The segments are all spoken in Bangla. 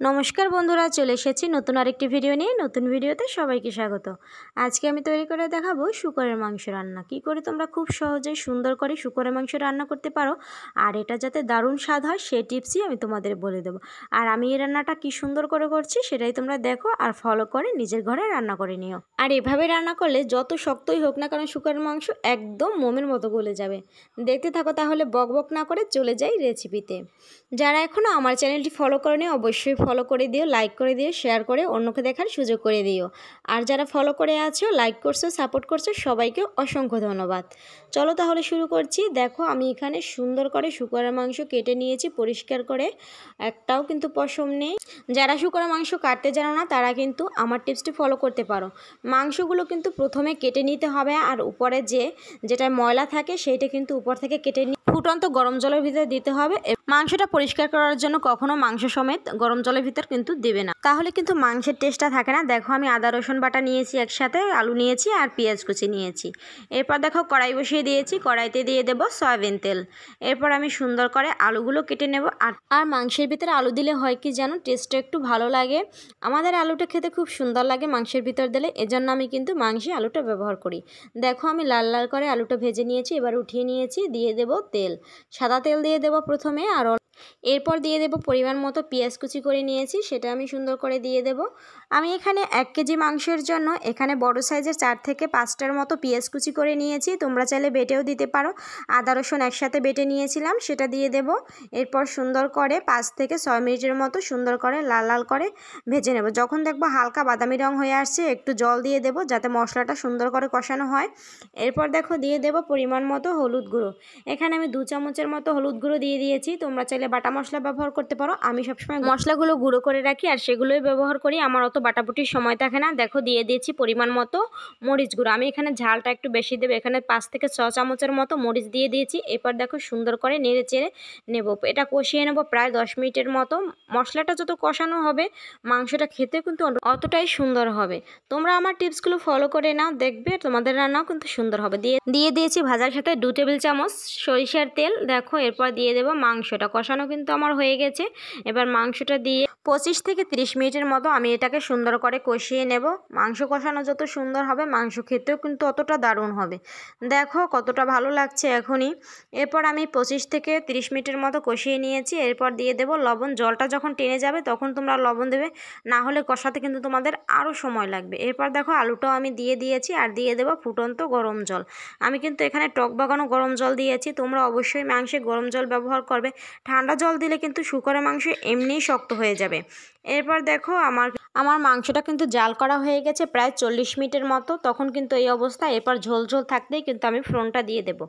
নমস্কার বন্ধুরা, চলে এসেছি নতুন আরেকটি ভিডিও নিয়ে, নতুন ভিডিওতে সবাইকে স্বাগত। আজকে আমি তৈরি করে দেখাবো শুকরের মাংস রান্না। কি করে তোমরা খুব সহজে সুন্দর করে শুকরের মাংস রান্না করতে পারো, আর এটা যাতে দারুণ স্বাদ হয় সেই টিপসই আমি তোমাদের বলে দেবো। আর আমি এই রান্নাটা কি সুন্দর করে করছি, সেটাই তোমরা দেখো আর ফলো করে নিজের ঘরে রান্না করে নিও। আর এভাবে রান্না করলে যত শক্তই হোক না কারণ শুকরের মাংস একদম মোমের মতো গলে যাবে। দেখতে থাকো তাহলে বক বক না করে চলে যাই রেসিপিতে যারা এখনও আমার চ্যানেলটি ফলো করেনি, অবশ্যই ফলো করে দিও লাইক করে দিও শেয়ার করে অন্যকে দেখার সুযোগ করে দিও। আর যারা ফলো করে আছো লাইক করছ সাপোর্ট করছ, সবাইকে অসংখ্য ধন্যবাদ। চলো তাহলে শুরু করছি। দেখো আমি এখানে সুন্দর করে শুকরের মাংস কেটে নিয়েছি, পরিষ্কার করে। একটাও কিন্তু পশম নেই। যারা শুকরের মাংস কাটতে জানো না, তারা কিন্তু আমার টিপসটি ফলো করতে পারো। মাংসগুলো কিন্তু প্রথমে কেটে নিতে হবে, আর উপরে যে, যেটা ময়লা থাকে, সেইটা কিন্তু উপর থেকে কেটে নিয়ে ফুটন্ত গরম জলের ভিতরে দিতে হবে। মাংসটা পরিষ্কার করার জন্য কখনো মাংস সমেত গরম জলের ভিতর কিন্তু দেবে না। তাহলে কিন্তু মাংসের টেস্টটা থাকে না। দেখো আমি আদা, রসুন বাটা নিয়েছি একসাথে, আলু নিয়েছি আর পেঁয়াজ কুচি নিয়েছি। এরপর দেখো কড়াই বসিয়ে দিয়েছি। কড়াইতে দিয়ে দেবো সয়াবিন তেল। এরপর আমি সুন্দর করে আলুগুলো কেটে নেব। আর আর মাংসের ভিতরে আলু দিলে হয় কি যেন টেস্টটা একটু ভালো লাগে। আমাদের আলুটা খেতে খুব সুন্দর লাগে মাংসের ভিতর দিলে। এজন্য আমি কিন্তু মাংসে আলুটা ব্যবহার করি। দেখো আমি লাল লাল করে আলুটা ভেজে নিয়েছি। এবার উঠিয়ে নিয়েছি। দিয়ে দেব তেল। সাদা তেল দিয়ে দেব প্রথমে আর এরপর দিয়ে দেব পরিমাণ মতো পেঁয়াজ কুচি করে নিয়েছি, সেটা আমি সুন্দর করে দিয়ে দেব। আমি এখানে এক কেজি মাংসের জন্য এখানে বড় সাইজের চার থেকে পাঁচটার মতো পেঁয়াজ কুচি করে নিয়েছি। তোমরা চাইলে বেটেও দিতে পারো। আদা, রসুন একসাথে বেটে নিয়েছিলাম, সেটা দিয়ে দেব। এরপর সুন্দর করে পাঁচ থেকে ছয় মিনিটের মতো সুন্দর করে লাল লাল করে ভেজে নেব। যখন দেখব হালকা বাদামি রং হয়ে আসছে, একটু জল দিয়ে দেব, যাতে মশলাটা সুন্দর করে কষানো হয়। এরপর দেখো দিয়ে দেব পরিমাণ মতো হলুদ গুঁড়ো। এখানে আমি দু চামচের মতো হলুদ গুঁড়ো দিয়ে দিয়েছি। তোমরা চাইলে বাটা মশলা ব্যবহার করতে পারো। আমি সবসময় মশলাগুলো গুঁড়ো করে রাখি আর সেগুলোই ব্যবহার করি। আমার অত বাটাবুটির সময় থাকে না। দেখো, দিয়ে দিয়েছি পরিমাণ মতো মরিচ গুঁড়ো। আমি এখানে ঝালটা একটু বেশি দেবো। এখানে পাঁচ থেকে ছ চামচের মতো মরিচ দিয়ে দিয়েছি। এরপর দেখো, সুন্দর করে নেড়ে চেড়ে নেব। এটা কষিয়ে নেব প্রায় দশ মিনিটের মতো। মশলাটা যত কষানো হবে, মাংসটা খেতে কিন্তু অতটাই সুন্দর হবে। তোমরা আমার টিপসগুলো ফলো করে নাও, দেখবে তোমাদের রান্নাও কিন্তু সুন্দর হবে। দিয়ে দিয়ে দিয়েছি ভাজার সাথে দু টেবিল চামচ সরিষার তেল। দেখো, এরপর দিয়ে দেবো মাংসটা। কষানো কিন্তু আমার হয়ে গেছে। এবার মাংসটা দিয়ে পঁচিশ থেকে তিরিশ মিনিটের মতো আমি এটাকে সুন্দর করে কষিয়ে নেব। মাংস কষানো যত সুন্দর হবে, মাংস খেতেও কিন্তু অতটা দারুণ হবে। দেখো কতটা ভালো লাগছে এখনই। এরপর আমি পঁচিশ থেকে তিরিশ মিনিটের মতো কষিয়ে নিয়েছি। এরপর দিয়ে দেব লবণ। জলটা যখন টেনে যাবে তখন তোমরা লবণ দেবে। না হলে কষাতে কিন্তু তোমাদের আরও সময় লাগবে। এরপর দেখো আলুটাও আমি দিয়ে দিয়েছি আর দিয়ে দেবো ফুটন্ত গরম জল। আমি কিন্তু এখানে টক বাগানো গরম জল দিয়েছি। তোমরা অবশ্যই মাংসে গরম জল ব্যবহার করবে। ঠান্ডা জল দিলে কিন্তু শুকরের মাংস এমনিই শক্ত হয়ে যাবে। এরপর দেখো আমার আমার মাংসটা কিন্তু জাল করা হয়ে গেছে প্রায় চল্লিশ মিনিটের মতো। তখন কিন্তু এই অবস্থা এরপর ঝোল ঝোল থাকতেই কিন্তু আমি ফ্রনটা দিয়ে দেব।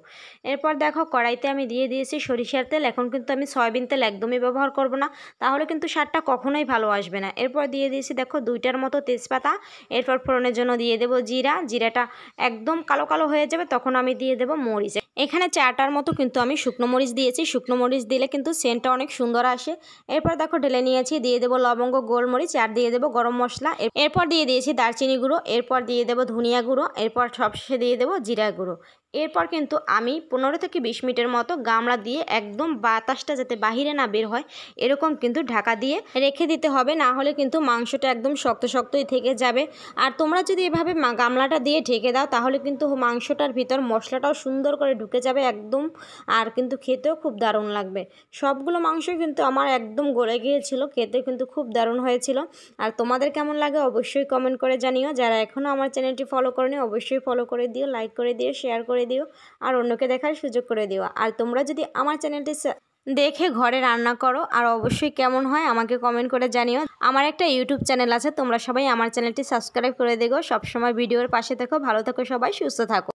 এরপর দেখো কড়াইতে আমি দিয়ে দিয়েছি সরিষার তেল। এখন কিন্তু আমি সয়াবিন তেল একদমই ব্যবহার করব না। তাহলে কিন্তু স্বাদটা কখনোই ভালো আসবে না। এরপর দিয়ে দিয়েছি দেখো দুইটার মতো তেজপাতা। এরপর ফোড়নের জন্য দিয়ে দেব জিরা। জিরাটা একদম কালো কালো হয়ে যাবে। তখন আমি দিয়ে দেব মরিচ। এখানে চাটার মতো কিন্তু আমি শুকনো মরিচ দিয়েছি। শুকনো মরিচ দিলে কিন্তু সেন্টটা অনেক সুন্দর আসে। এরপর দেখো ঢেলে নিয়েছি, দিয়ে দেবো লবঙ্গ, গোলমরিচ, আর দিয়ে দেবো গরম মশলা। এরপর দিয়ে দিয়েছি দারচিনি গুঁড়ো, এরপর দিয়ে দেবো ধনিয়া গুঁড়ো, এরপর সবশেষে দিয়ে দেবো জিরা গুঁড়ো। এরপর কিন্তু আমি পনেরো থেকে বিশ মিনিটের মতো গামলা দিয়ে একদম বাতাসটা যাতে বাহিরে না বের হয়, এরকম কিন্তু ঢাকা দিয়ে রেখে দিতে হবে। না হলে কিন্তু মাংসটা একদম শক্ত শক্তই থেকে যাবে। আর তোমরা যদি এভাবে গামলাটা দিয়ে ঢেকে দাও, তাহলে কিন্তু মাংসটার ভিতর মশলাটাও সুন্দর করে ঢুকে যাবে একদম। আর কিন্তু খেতেও খুব দারুণ লাগবে। সবগুলো মাংস কিন্তু আমার একদম গলে গিয়েছিল, খেতে কিন্তু খুব দারুণ হয়েছিল। আর তোমাদের কেমন লাগে অবশ্যই কমেন্ট করে জানিও। যারা এখনও আমার চ্যানেলটি ফলো করেনি, অবশ্যই ফলো করে দিও, লাইক করে দিও, শেয়ার করে দিও আর অন্যকে দেখার সুযোগ করে দিও। আর তোমরা যদি আমার চ্যানেলটি দেখে ঘরে রান্না করো, আর অবশ্যই কেমন হয় আমাকে কমেন্ট করে জানিও। আমার একটা ইউটিউব চ্যানেল আছে, তোমরা সবাই আমার চ্যানেলটি সাবস্ক্রাইব করে দেখো সবসময় ভিডিওর পাশে থেকো, ভালো থেকো সবাই, সুস্থ থাকো।